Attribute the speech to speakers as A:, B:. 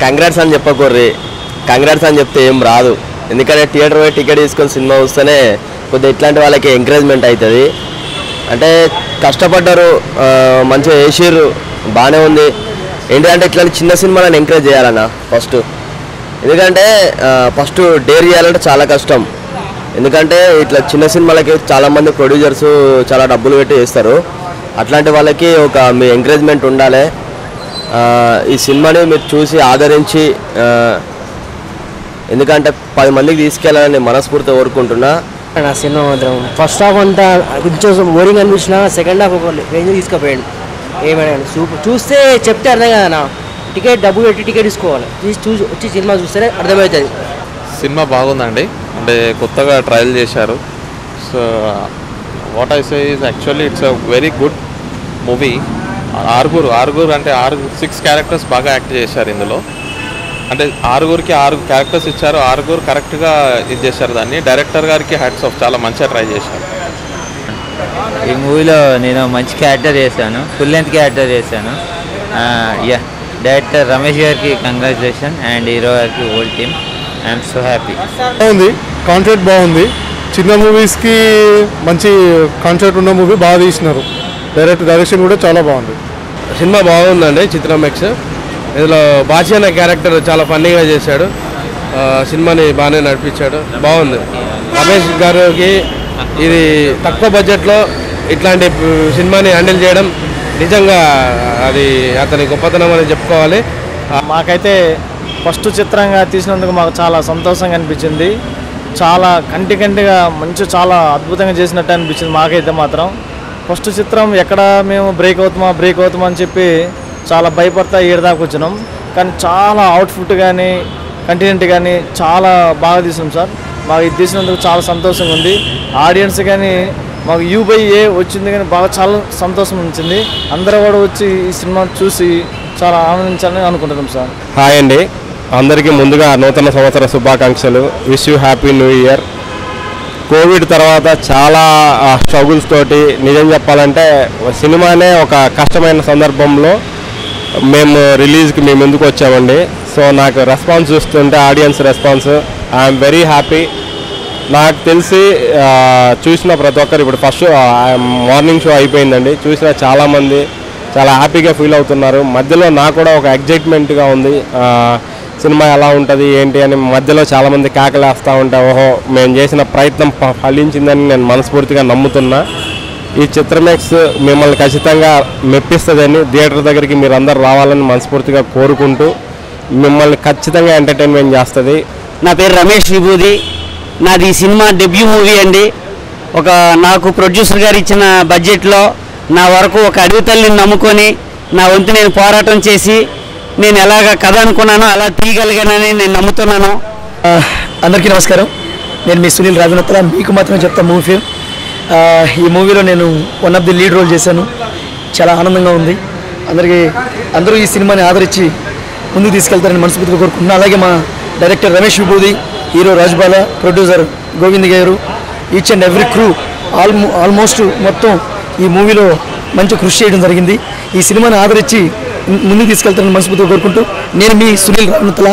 A: Congrats అని చెప్పకూర్రి. Congrats అని చెప్తే ఏం రాదు. ఎందుకంటే థియేటర్ పోయి టికెట్ తీసుకొని సినిమా వస్తేనే కొద్దిగా ఇట్లాంటి వాళ్ళకి ఎంకరేజ్మెంట్ అవుతుంది. అంటే కష్టపడ్డారు మంచిగా వేసిర్రు బాగానే ఉంది. ఏంటంటే ఇట్లాంటి చిన్న సినిమాలను ఎంకరేజ్ చేయాలన్న ఫస్ట్ ఎందుకంటే ఫస్ట్ డేర్ చేయాలంటే చాలా కష్టం. ఎందుకంటే ఇట్లా చిన్న సినిమాలకి చాలామంది ప్రొడ్యూసర్స్ చాలా డబ్బులు పెట్టి చేస్తారు. అట్లాంటి వాళ్ళకి ఒక మీ ఎంకరేజ్మెంట్ ఉండాలి. ఈ సినిమాని మీరు చూసి ఆదరించి ఎందుకంటే పది మందికి తీసుకెళ్ళాలని మనస్ఫూర్తిగా కోరుకుంటున్నా.
B: నా సినిమా మాత్రం ఫస్ట్ హాఫ్ అంతా కొంచెం బోరింగ్ అనిపించిన సెకండ్ హాఫ్ ఒక రేంజ్ తీసుకుపోయాడు. ఏమైనా సూపర్. చూస్తే చెప్తే అర్థం కదా నా టికెట్ డబ్బు పెట్టి టికెట్ తీసుకోవాలి. చూసి వచ్చి సినిమా చూస్తేనే అర్థమవుతుంది.
C: సినిమా బాగుందండి. అంటే కొత్తగా ట్రయల్ చేశారు. So what I say is actually it's a very good movie ఆరుగురు ఆరుగురు అంటే ఆరు సిక్స్ క్యారెక్టర్స్ బాగా యాక్ట్ చేశారు ఇందులో. అంటే ఆరుగురికి ఆరు క్యారెక్టర్స్ ఇచ్చారు. ఆరుగురు కరెక్ట్గా ఇది చేశారు దాన్ని. డైరెక్టర్ గారికి హ్యాట్స్ ఆఫ్ చాలా మంచిగా ట్రై చేశారు.
D: ఈ మూవీలో నేను మంచి క్యారెక్టర్ చేశాను ఫుల్ లెంత్ క్యారెక్టర్ చేశాను. యా డైరెక్టర్ రమేష్ గారికి కంగ్రాచులేషన్ అండ్ హీరో గారికి old team I'm so happy
E: బాగుంది కాన్సెప్ట్ బాగుంది. చిన్న మూవీస్కి మంచి కాన్సెప్ట్ ఉన్న మూవీ బాగా తీసినారు. డైరెక్ట్ డైరెక్షన్ కూడా చాలా బాగుంది.
F: సినిమా బాగుందండి చిత్రం ఎక్స్ ఇందులో బాచి అనే క్యారెక్టర్ చాలా ఫన్నీగా చేశాడు. ఆ, సినిమాని బాగానే నడిపించాడు. బాగుంది. రమేష్ గారికి ఇది తక్కువ బడ్జెట్లో ఇట్లాంటి సినిమాని హ్యాండిల్ చేయడం నిజంగా అది అతని గొప్పతనం అని చెప్పుకోవాలి.
G: మాకైతే ఫస్ట్ చిత్రంగా తీసినందుకు మాకు చాలా సంతోషంగా అనిపించింది. చాలా కంటి కంటిగా మంచి చాలా అద్భుతంగా చేసినట్టు అనిపించింది మాకైతే మాత్రం. ఫస్ట్ చిత్రం ఎక్కడ మేము బ్రేక్ అవుతామా బ్రేక్ అవుతామా అని చెప్పి చాలా భయపడతా ఏడదాకా వచ్చినాం. కానీ చాలా అవుట్ఫుట్ కానీ కంటినెంట్ కానీ చాలా బాగా తీసాం సార్. మాకు ఇది తీసినందుకు చాలా సంతోషంగా ఉంది. ఆడియన్స్ కానీ మాకు యూ బై ఏ వచ్చింది కానీ బాగా చాలా సంతోషం ఉంచింది అందరూ కూడా వచ్చి ఈ సినిమా చూసి చాలా ఆనందించాలని అనుకుంటున్నాం సార్.
F: హాయ్ అండి. అందరికీ ముందుగా నూతన సంవత్సర శుభాకాంక్షలు. Wish you happy new year Covid తర్వాత చాలా స్ట్రగుల్స్ తోటి నిజం చెప్పాలంటే సినిమానే ఒక కష్టమైన సందర్భంలో మేము రిలీజ్కి మేము ఎందుకు వచ్చామండి? సో నాకు రెస్పాన్స్ చూస్తుంటే audience response I'm very happy నాకు తెలిసి చూసిన ప్రతి ఒక్కరు ఇప్పుడు ఫస్ట్ మార్నింగ్ షో అయిపోయిందండి. చూసిన చాలామంది చాలా హ్యాపీగా ఫీల్ అవుతున్నారు. మధ్యలో నాకు కూడా ఒక ఎగ్జైట్మెంట్గా ఉంది. సినిమా ఎలా ఉంటుంది ఏంటి అని మధ్యలో చాలామంది కేకలేస్తూ ఉంటే ఓహో మేము చేసిన ప్రయత్నం ఫలించిందని నేను మనస్ఫూర్తిగా నమ్ముతున్నా. ఈ చిత్రమేక్స్ మిమ్మల్ని ఖచ్చితంగా మెప్పిస్తుందని థియేటర్ దగ్గరికి మీరు అందరు రావాలని మనస్ఫూర్తిగా కోరుకుంటూ మిమ్మల్ని ఖచ్చితంగా ఎంటర్టైన్మెంట్ చేస్తుంది.
B: నా పేరు రమేష్ విభూది. నాది ఈ సినిమా డెబ్యూ మూవీ అండి. ఒక నాకు ప్రొడ్యూసర్ గారు ఇచ్చిన బడ్జెట్లో నా వరకు ఒక అడవి తల్లిని నమ్ముకొని నా వంతు నేను పోరాటం చేసి నేను ఎలాగ కథ అనుకున్నానో అలా తీయగలిగానని నేను నమ్ముతున్నాను.
H: అందరికీ నమస్కారం. నేను మీ సునీల్ రాఘునత్తల మీకు మాత్రమే చెప్తా మూవీ ఫిల్మ్. ఈ మూవీలో నేను one of the lead role చేశాను. చాలా ఆనందంగా ఉంది. అందరికీ అందరూ ఈ సినిమాని ఆదరించి ముందుకు తీసుకెళ్తారని మనస్ఫూర్తిగా కోరుకుంటున్నాను. అలాగే మా director Ramesh Vibhudi hero Rajbala producer Govind garu each and every crew almost almost మొత్తం ఈ మూవీలో మంచి కృషి చేయడం జరిగింది. ఈ సినిమాని ఆదరించి ముందుకు తీసుకెళ్తారని మనస్ఫూర్తిగా కోరుకుంటూ నేను మీ సునీల్ రాఘునత్తల